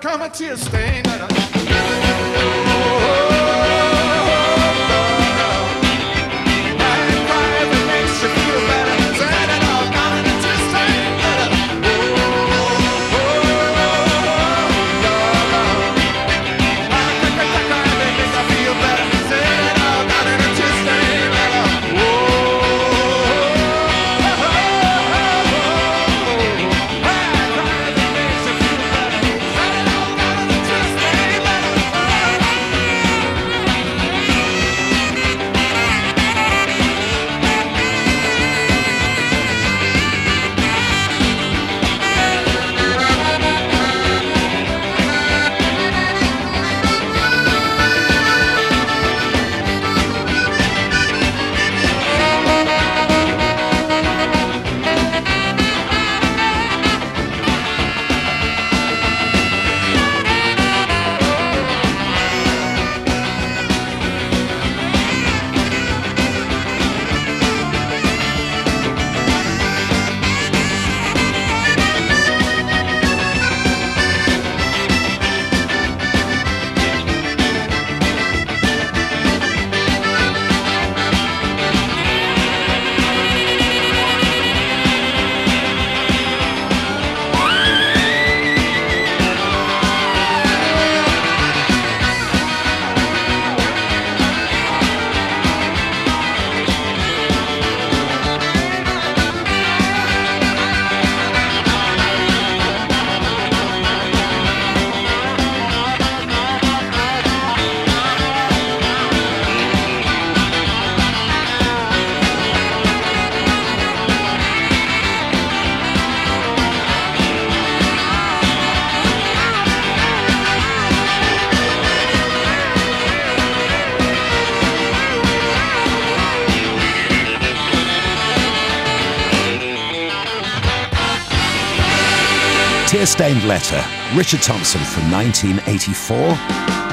come a tear stain. Tear Stained Letter, Richard Thompson from 1984.